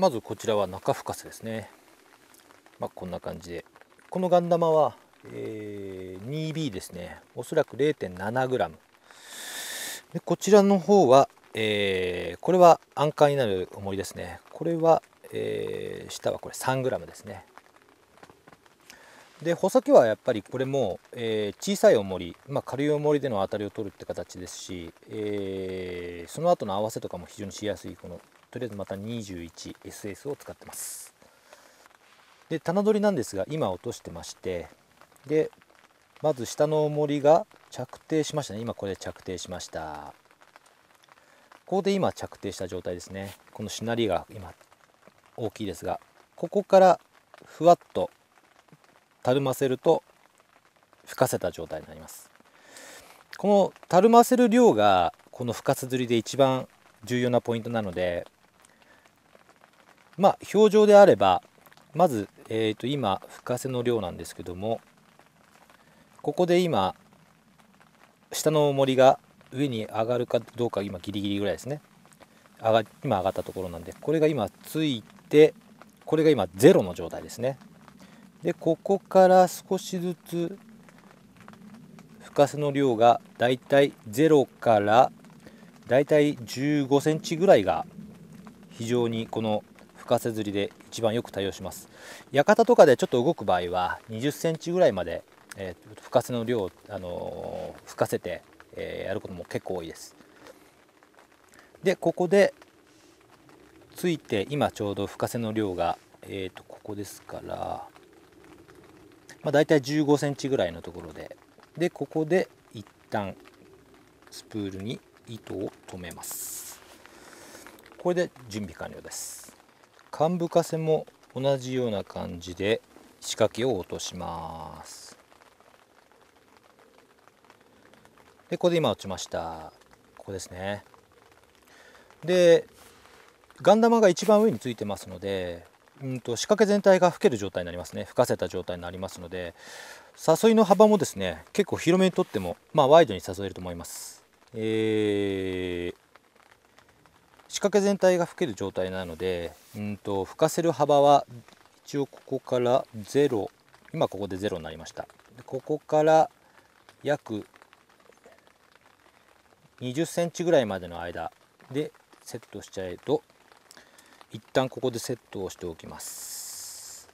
まずこちらは中深瀬ですね。まあ、こんな感じで。このガン玉は、えー、2B ですね。おそらく 0.7g でこちらの方は、えー、これはアンカーになる重りですね。これは、えー、下はこれ 3g ですね。で穂先はやっぱりこれも、えー、小さい重り、まあ、軽い重りでの当たりを取るって形ですし、えー、その後の合わせとかも非常にしやすいこのとりあえずまた 21SS を使ってます。で棚取りなんですが今落としてましてでまず下の重りが着底しましたね。今これ着底しました。ここで今着底した状態ですね。このしなりが今大きいですがここからふわっとたるませると吹かせた状態になります。このたるませる量がこの深釣りで一番重要なポイントなのでまあ表情であればまず、えー、と今深瀬の量なんですけどもここで今下の重りが上に上がるかどうか今ギリギリぐらいですね。上が今上がったところなんでこれが今ついてこれが今ゼロの状態ですね。でここから少しずつ深さの量がだいたい0からだいたい15センチぐらいが非常にこの深瀬釣りで一番よく対応します。館とかでちょっと動く場合は20センチぐらいまで、えー、深瀬の量を、あのー、吹かせて、えー、やることも結構多いです。でここでついて今ちょうど深瀬の量がえーとここですからまあ、大体15センチぐらいのところで。でここで一旦スプールに糸を止めます。これで準備完了です。幹部かせも同じような感じで仕掛けを落とします。でここで今落ちました。ここですね。でガン玉が一番上についてますのでうんと仕掛け全体が吹ける状態になりますね。吹かせた状態になりますので誘いの幅もですね結構広めにとってもまあワイドに誘えると思います、えー、仕掛け全体が吹ける状態なのでうんと吹かせる幅は一応ここから0今ここで0になりました。ここから約20センチぐらいまでの間でセットしちゃえと一旦ここでセットをしておきます。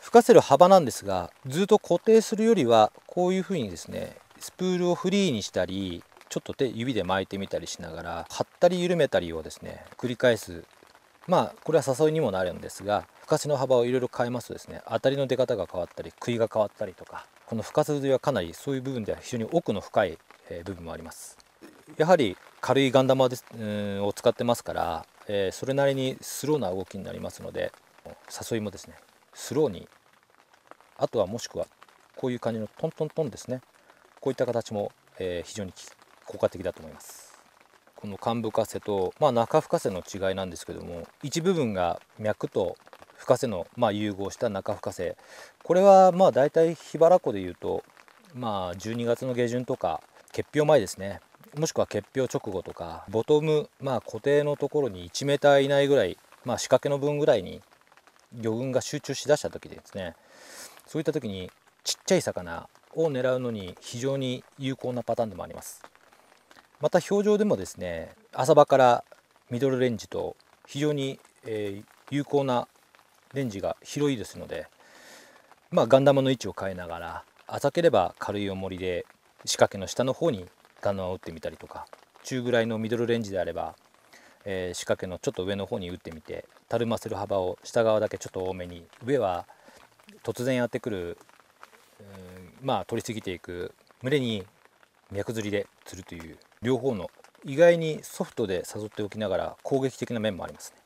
吹かせる幅なんですがずっと固定するよりはこういうふうにですねスプールをフリーにしたりちょっと手指で巻いてみたりしながら張ったり緩めたりをですね繰り返す。まあこれは誘いにもなるんですが吹かせの幅をいろいろ変えますとですね当たりの出方が変わったり杭が変わったりとかこの深釣りはかなりそういう部分では非常に奥の深い部分もあります。やはり軽いガン玉です、うんを使ってますから、えー、それなりにスローな動きになりますので誘いもですねスローにあとはもしくはこういう感じのトントントンですねこういった形も、えー、非常に効効果的だと思います。この幹部かせと、まあ、中深瀬の違いなんですけども一部分が脈と深瀬の、まあ、融合した中深瀬これはまあ大体桧原湖でいうとまあ12月の下旬とか結氷前ですね。もしくは結氷直後とかボトム、まあ、固定のところに 1m 以内ぐらい、まあ、仕掛けの分ぐらいに魚群が集中しだした時でですね。そういった時にちっちゃい魚を狙うのに非常に有効なパターンでもあります。また表情でもですね浅場からミドルレンジと非常に、え、有効なレンジが広いですのでまあガンダムの位置を変えながら浅ければ軽い重りで仕掛けの下の方に弾を打ってみたりとか中ぐらいのミドルレンジであれば、えー、仕掛けのちょっと上の方に打ってみてたるませる幅を下側だけちょっと多めに上は突然やってくる、まあ取り過ぎていく群れに脈釣りで釣るという両方の意外にソフトで誘っておきながら攻撃的な面もありますね。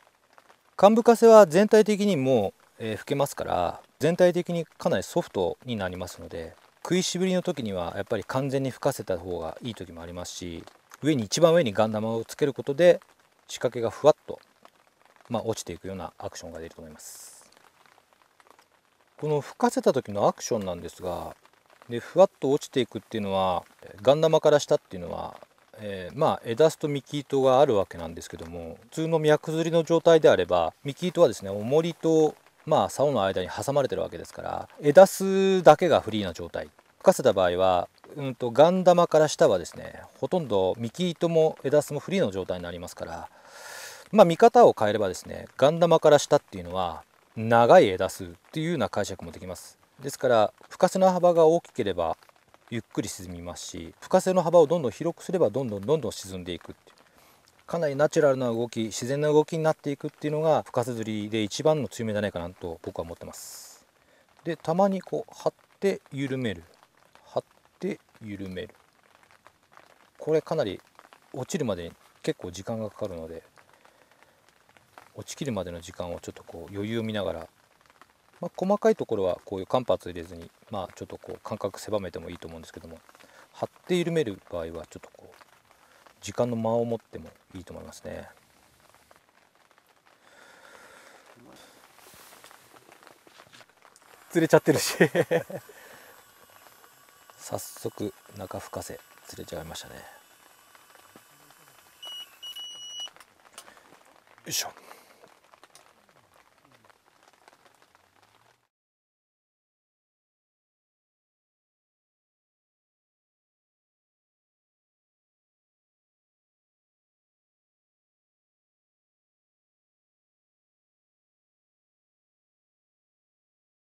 幹部かせは全体的にもう、えー、吹けますから全体的にかなりソフトになりますので食いしぶりの時にはやっぱり完全に吹かせた方がいい時もありますし上に一番上にガン玉をつけることで仕掛けがふわっと、まあ、落ちていくようなアクションが出ると思いますこの吹かせた時のアクションなんですがでふわっと落ちていくっていうのはガン玉から下っていうのは、えー、まあ枝と幹糸があるわけなんですけども普通の脈釣りの状態であれば幹糸はですね重りとまあ竿の間に挟まれてるわけですから枝すだけがフリーな状態。吹かせた場合は、うんと、ガン玉から下はですねほとんど幹糸も枝すもフリーの状態になりますからまあ見方を変えればですねガン玉から下っていうのは長い枝数っていうような解釈もできます。ですから深瀬の幅が大きければゆっくり沈みますし深瀬の幅をどんどん広くすればどんどんどんどん沈んでいくっていう。かなりナチュラルな動き自然な動きになっていくっていうのが深瀬釣りで一番の強みじゃないかなと僕は思ってます。でたまにこう張って緩める。張って緩める。これかなり落ちるまでに結構時間がかかるので落ちきるまでの時間をちょっとこう余裕を見ながら、まあ、細かいところはこういう間髪入れずに、まあ、ちょっとこう間隔狭めてもいいと思うんですけども張って緩める場合はちょっとこう時間の間を持ってもいいと思いますね。釣れちゃってるし。早速中深瀬釣れちゃいましたね。よいしょ。